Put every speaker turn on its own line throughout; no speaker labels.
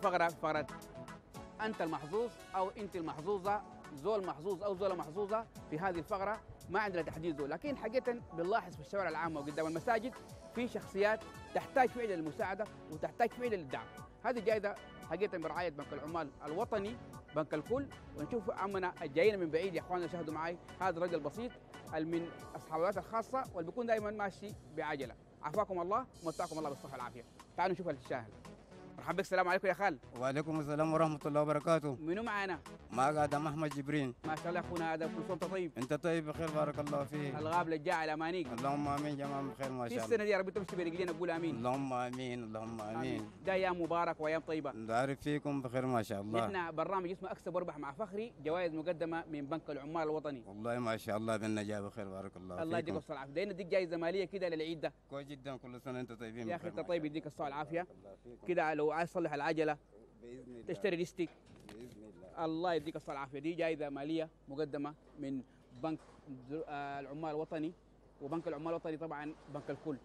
الفقره فقرة. أنت المحظوظ أو أنت المحظوظة زول محظوظ أو زولة محظوظة في هذه الفقرة ما عندنا تحديد لكن حقيقة بنلاحظ في الشوارع العامة وقدام المساجد في شخصيات تحتاج فعلا للمساعدة وتحتاج فعلا للدعم. هذه الجائزه حقيقة برعايه بنك العمال الوطني بنك الكل. ونشوف عمنا الجايين من بعيد يا إخواننا شاهدوا معي هذا الرجل البسيط من أصحاب الخاصة واللي بيكون دائما ماشي بعجلة. عافاكم الله ومتعكم الله بالصحة والعافية. تعالوا نشوف الشاهد. مرحبا بك السلام عليكم يا خال.
وعليكم السلام ورحمة الله وبركاته.
منو معانا؟
ما قاعد محمد جبرين
ما شاء الله أخونا هذا كل سنه طيب
أنت طيب؟ بخير بارك الله فيك.
الغاب للجاع على أمانيك.
اللهم آمين جماعة بخير ما
في
شاء
السنة
الله
دي يا رب تمشي برجلينا نقول آمين.
اللهم آمين اللهم آمين.
ده أيام مبارك وأيام طيبة.
نعرف فيكم بخير ما شاء الله.
نحن برنامج اسمه أكسب وأربح مع فخري جوائز مقدمة من بنك العمال الوطني.
والله ما شاء الله بالنجاة بخير بارك الله,
الله يديك الصحة والعافية. دايما نديك جائزه مالية كده للعيد ده.
كويس جدا كل سنة انت طيبين
يا أخي
أنت
طيب يديك
الصحة والعافية.
كده لو عايز تصلح العجلة.
بإذن الله.
تشتري ليستيك.
بإذن الله.
الله يديك الصحه والعافية. دي جائزه مالية مقدمة من بنك آه، العمال الوطني. وبنك العمال الوطني طبعا بنك الكل.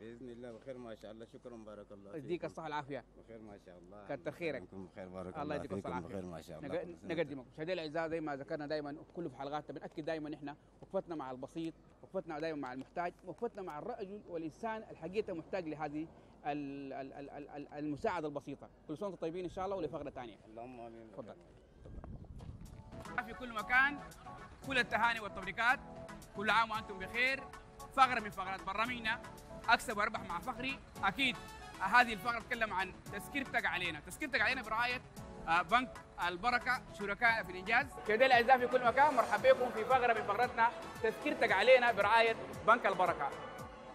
بإذن الله. بخير ما شاء الله. شكرا. بارك الله
يديك
فيكم.
الصحه والعافية.
بخير ما شاء الله.
كتر خيرك.
بخير. بارك
الله
الله
يديك الصحة
فيكم.
والعافية.
بخير ما شاء الله. كل
نقدمك مشاهدينا الإعزاء زي ما ذكرنا دائما كله في حلقاتنا بنأكد دائما نحن وقفتنا مع البسيط وقفتنا دائما مع المحتاج وقفتنا مع الرجل والإنسان الحقيقة محتاج لهذه ال- ال- ال- ال- ال- المساعدة البسيطة. كل سنة وأنتم طيبين إن شاء الله ولفقره ثانية.
اللهم آمين.
تفضل. في كل مكان كل التهاني والتبريكات كل عام وأنتم بخير. فقرة من فقرات برامجنا أكسب وأربح مع فخري أكيد هذه الفقرة تتكلم عن تذكرتك علينا. تذكرتك علينا برعاية آه، بنك البركة شركائنا في الإنجاز. مشاهدينا الأعزاء في كل مكان مرحبا بكم في فقرة من فقرتنا تذكرتك علينا برعاية بنك البركة.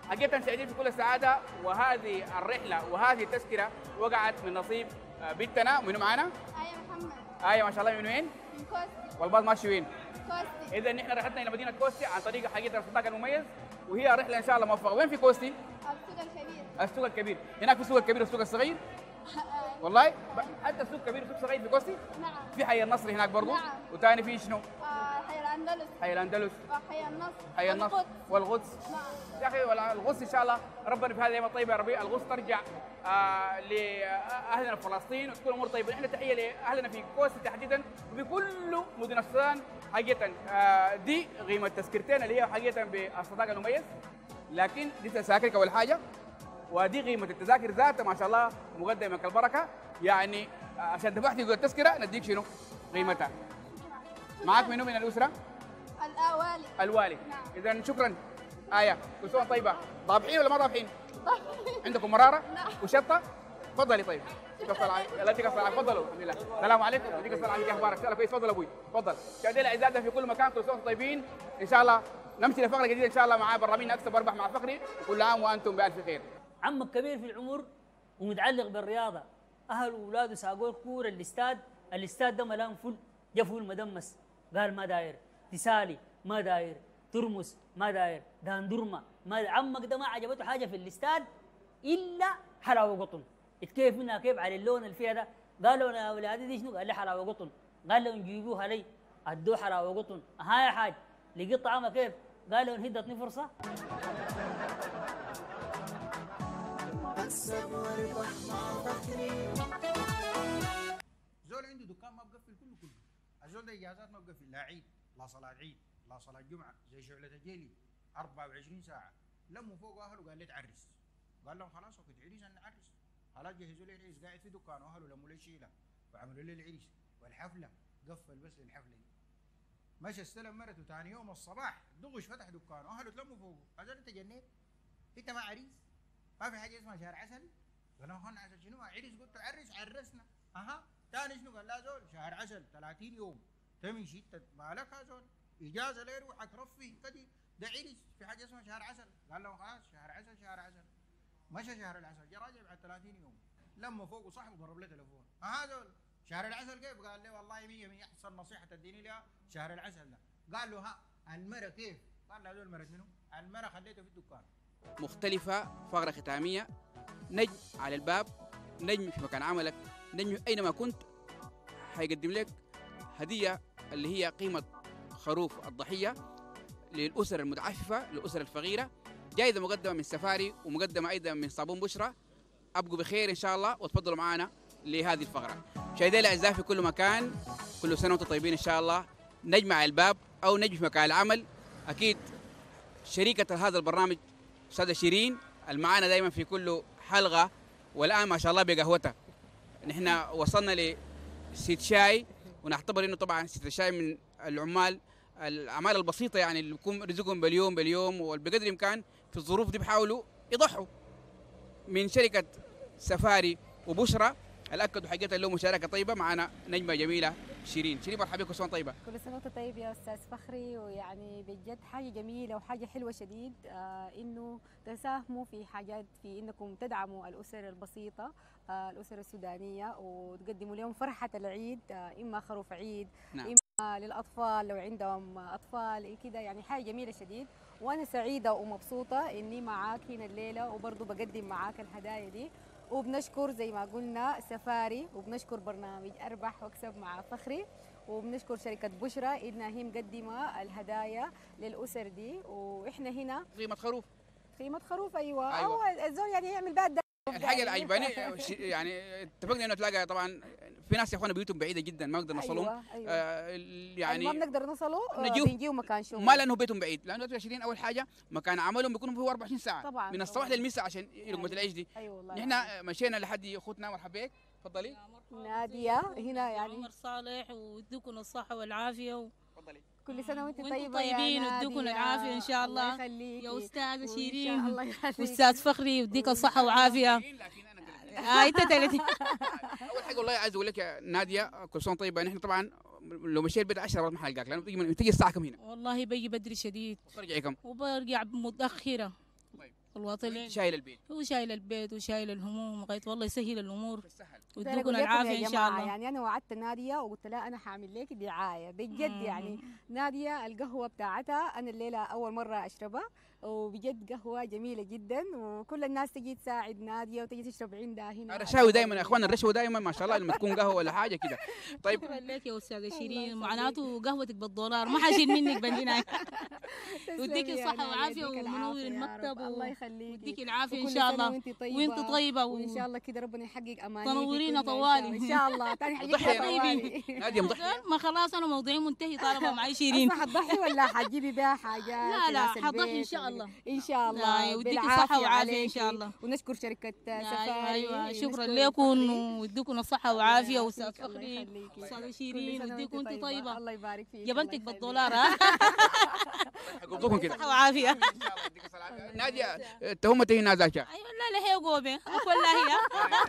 حقيقة سعيدين في كل السعادة وهذه الرحلة وهذه التذكرة وقعت من نصيب آه، بنتنا منو معانا؟
أيوه محمد
أيوه ما شاء الله من وين؟
من كوستي
والباص ماشي وين؟
كوستي
اذا نحن رحلتنا إلى مدينة كوستي عن طريق حقيقة الصداقه المميز وهي رحلة إن شاء الله موفقة وين في كوستي؟
السوق الكبير
السوق الكبير هناك في السوق الكبير والسوق الصغير والله حتى السوق الكبير والسوق الصغير في كوستي
نعم
في حي النصر هناك برضو
نعم.
وثاني في شنو؟
آه، الأندلس.
حي الأندلس.
وحي النصر.
حي النصر.
والقدس. نعم.
يا أخي الغص إن شاء الله ربنا في هذه الأيام الطيبة يا ربي الغص ترجع آه لأهلنا في فلسطين وتكون الأمور طيبة. إحنا تحية لأهلنا في كوستي تحديدا وبكل مدن السودان حقيقة آه دي قيمة تذكرتين اللي هي حقيقة بالصداقه المميز. لكن دي تذاكرك أول حاجة ودي قيمة التذاكر ذاتها ما شاء الله مقدمة كالبركه يعني آه، عشان جوه التذكرة نديك شنو؟ قيمتها. معك منو من الأسرة؟
الاوالي
الوالي.
نعم.
اذا شكرا. آية. كل سنه طيبة. ضابحين ولا ما ضابحين؟ عندكم مرارة؟
نعم.
وشطة؟ تفضلي طيب. الصلاة العافية. الله الصلاة العافية. تفضلوا. الحمد لله السلام عليكم. الصلاة العافية. كيف أخبارك الله كويس تفضل أبوي. تفضل. مشاهدينا الأعزاء في كل مكان. كل سنه وأنتم طيبين. إن شاء الله نمشي لفقرة جديدة. إن شاء الله مع برامين أكسب واربح مع فقري. وكل عام وأنتم بألف خير.
عمك كبير في العمر ومتعلق بالرياضة. أهل واولاده ساقوا كورة. الإستاد. الإستاد ده ملان full. جا فول مدمس قال ما داير. تسالي ما داير. ترمس ما داير. داندرمه ما. عمك ده ما عجبته حاجة في الاستاد إلا حلاوة قطن. كيف منها؟ كيف على اللون اللي فيها ده؟ قالوا أنا اولادي دي شنو؟ قال لي حلاوة قطن. قال لهم جيبوها لي. ادوه حلاوة قطن. ها يا حاج لقيت طعمها كيف؟ قال لهم هدتني فرصة.
زول عنده دكان ما بقفل كله كله. الزول ده إجازات ما بقفل. لا عيد. لا صلاة عيد. لا صلاة جمعة زي شعلة الجيلي 24 ساعة. لموا فوق أهله قال لي تعرس. قال لهم خلاص وقت عريس أنا نعرس. خلاص جهزوا لي العريس قاعد في دكان وأهله لموا لي شيلة. وعملوا لي العريس. والحفلة قفل بس للحفلة دي. مشى استلم مرته ثاني يوم الصباح دغش فتح دكان واهله تلموا فوقه هذا أنت جنيت؟ أنت ما عريس؟ ما في حاجة اسمها شهر عسل؟ قال هون عسل شنو؟ عريس. قلت عرس عرسنا. أها. ثاني شنو؟ قال لا زول شهر عسل 30 يوم. تمشي انت مالك يا زول؟ إجازة ليه روحك رفي. كدي ده في حاجة اسمها شهر عسل. قال لهم خلاص شهر عسل شهر عسل. مشى شهر العسل. جا راجع بعد 30 يوم. لما فوق صاحبه ضرب له تليفون. زول شهر العسل كيف؟ قال له والله 100 100 أحسن نصيحة تديني لها شهر العسل ده. قال له ها المرة كيف؟ قال له زول مرة منو؟ المرة خليتها في الدكان.
مختلفة فقرة ختامية. نجم على الباب. نجم في مكان عملك. نجم أينما كنت. حيقدم لك هدية اللي هي قيمة خروف الضحية للأسر المتعففة للأسر الفقيرة. جائزة مقدمة من سفاري ومقدمة أيضا من صابون بشرى. أبقوا بخير إن شاء الله وتفضلوا معنا لهذه الفقرة. مشاهدينا الأعزاء في كل مكان كل سنة وأنتم طيبين إن شاء الله. نجمع الباب أو نجم مكان العمل. أكيد شريكة هذا البرنامج أستاذة شيرين المعانا دائما في كل حلقة. والآن ما شاء الله بقهوتها نحن وصلنا لسيت شاي ونعتبر إنه طبعا سيت الشاي من العمال الأعمال البسيطة يعني اللي بيكون رزقهم باليوم باليوم وبقدر الإمكان في الظروف دي بيحاولوا يضحوا من شركة سفاري وبشرى. الاكدوا حقيقة له مشاركة طيبة معنا نجمة جميلة شيرين. شيرين مرحبا بك وسنه طيبة.
كل سنة وأنت طيب يا أستاذ فخري ويعني بجد حاجة جميلة وحاجة حلوة شديد آه إنه تساهموا في حاجات في إنكم تدعموا الأسر البسيطة آه الأسر السودانية وتقدموا لهم فرحة العيد آه إما خروف عيد
نعم.
إما للأطفال لو عندهم أطفال كده يعني حاجة جميلة شديد. وأنا سعيدة ومبسوطة إني معاك هنا الليلة وبرضه بقدم معاك الهدايا دي. وبنشكر زي ما قلنا سفاري وبنشكر برنامج اربح وأكسب مع فخري. وبنشكر شركة بشرى إنها هي مقدمة الهدايا للأسر دي. وإحنا هنا
قيمة خروف.
قيمة خروف أيوة,
أيوة.
أو الزول يعني يعمل بعد
الحاجة اللي عجباني ش- يعني اتفقنا إنه تلاقى طبعا في ناس يا إخوانا بيوتهم بعيدة جدا ما نقدر نوصلهم.
أيوة. أيوة.
آه ال-
يعني
يعني
ما بنقدر نوصله آه،
نجيو.
بنجيو مكان شغل.
ما لأنه بيتهم بعيد لأنه دلوقتي 20 أول حاجة مكان عملهم بيكونوا فيه 24 ساعة.
طبعاً،
من الصباح. للمساء عشان لقمه العيش دي.
أيوة والله
نحن مشينا لحد أخوتنا مرحبا بك تفضلي
نادية هنا يعني.
عمر صالح ويديكم الصحة والعافية و...
كل
وأنتم
طيبة يا
طيبين ويديكم
نادية.
العافية إن شاء الله.
يخليكي.
يا أستاذة
وإن شاء
شيرين
الله يخليك
وأستاذ فخري يديك الصحة والعافية
لكن أنا قلت.
آه أنت تلاتي
أول حاجة والله عايز أقول لك يا نادية كل سنة طيبة نحن طبعا لو مشيت البيت 10 مرات ما حلقاك لأنه تيجي من- تيجي الساعة كم هنا
والله بيجي بدري شديد
ترجعي كم
وبرجع متأخرة الواطلين
شايل البيت.
هو شايل البيت وشايل الهموم لغاية والله يسهل
لكم
العافية
يا
إن شاء الله.
يعني أنا وعدت نادية وقلت لها أنا حاعمل لك دعاية بجد يعني. نادية القهوة بتاعتها أنا الليلة أول مرة أشربها. وبجد قهوة جميلة جدا وكل الناس تجي تساعد نادية وتجي تشرب عندها هنا.
الرشاوي دائما يا أخوان الرشوة دائما ما شاء الله لما تكون قهوة ولا حاجة كده. طيب.
شكرا لك يا أستاذة
الله
شيرين. معناته قهوتك بالدولار ما حاشيل منك بندينا
يديك
ومنور
العافية يا
المكتب
الله يخليك.
ويديك العافية إن
وكل
شاء الله.
وأنت طيبة
وأنت طيبة. و...
وإن شاء الله كده ربنا يحقق امانيك
تنورينا طوالي.
إن شاء الله. تاني. حقيقة
طيبين.
طوالي.
نادية مضحية.
ما خلاص أنا موضوعي منتهي طالما معي شيرين.
حتضحي ولا حتجيبي بيها حاجات
لا لا حضحي
إن
شاء
ولا-
الله.
إن شاء الله.
يوديكي
بالعافية
صحة وعافية إن
عليكي.
شاء الله.
ونشكر شركة
أيوه
سفاري.
أيوه شكرا لكم. ويديكم الصحة والعافية
الله
واستاذ فخري
كل
شيرين ويديكم انت طيبة.
الله يبارك فيك
جبنتك. بالدولار ها؟
حقوقكم كده.
صحة وعافية
إن شاء الله يديك الصحة والعافية. نادية تهمتي هنا ذاك
أيوه لا لا هي قومي ولا هي.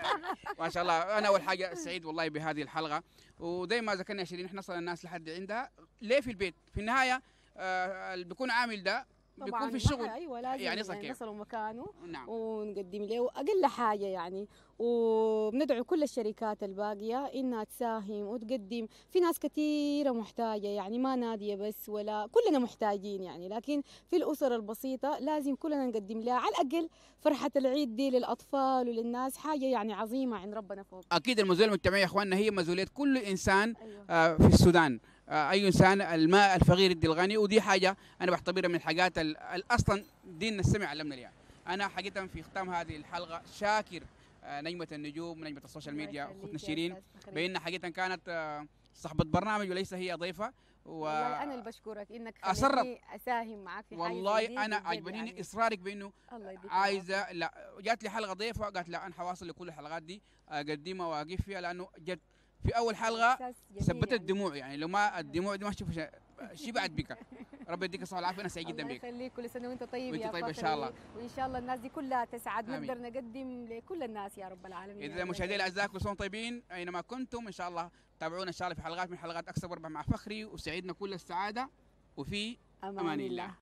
ما شاء الله. أنا أول حاجة سعيد والله بهذه الحلقة. ودائما ما ذكرنا يا شيرين إحنا نصل الناس لحد عندها. ليه في البيت؟ في النهاية آه اللي بيكون عامل ده بيكون في الشغل
أيوه لازم
يعني
يعني؟ نصلوا مكانه
نعم.
ونقدم له أقل حاجة يعني. وبندعو كل الشركات الباقية إنها تساهم وتقدم. في ناس كثيره محتاجة يعني ما نادية بس ولا كلنا محتاجين يعني. لكن في الأسر البسيطة لازم كلنا نقدم لها على الأقل فرحة العيد دي للأطفال وللناس حاجة يعني عظيمة عند ربنا فوق.
أكيد المسؤوليه المجتمعية يا إخواننا هي مسؤوليه كل إنسان
أيوه.
آه، في السودان. أي إنسان الماء الفقير يدي الغني ودي حاجة أنا بعتبرها من الحاجات ال- ال- أصلا ديننا السمع علمنا اياها أنا حقيقة في ختام هذه الحلقة شاكر آه، نجمة النجوم نجمة
ال
social
media
اختنا شيرين. بأن حقيقة كانت آه، صاحبة برنامج وليس هي ضيفة و
والله أنا اللي بشكرك
إنك.
خليتني أساهم معك في
والله
أنا
عجبني
يعني. إصرارك بأنه
عايزة لا جات لي حلقة ضيفة قالت لا أنا حواصل لكل الحلقات دي اقدمها وأقف فيها لأنه جد في
أول حلقة
ثبتت
يعني.
الدموع يعني لو ما الدموع دي ما شوف شبعت بك ربي يديك الصحة والعافية أنا سعيد جدا
الله
بك
يخليك كل سنة وأنت طيب
وأنت إن
فخري.
شاء الله.
وإن شاء الله الناس دي كلها تسعد. نقدر نقدم لكل الناس يا رب العالمين
إذا مشاهدينا الأعزاء كل سنة طيبين أينما كنتم إن شاء الله تابعونا إن شاء الله في حلقات من حلقات اكسب واربح مع فخري وسعيدنا كل السعادة وفي
أمان,
أمان
الله
الله.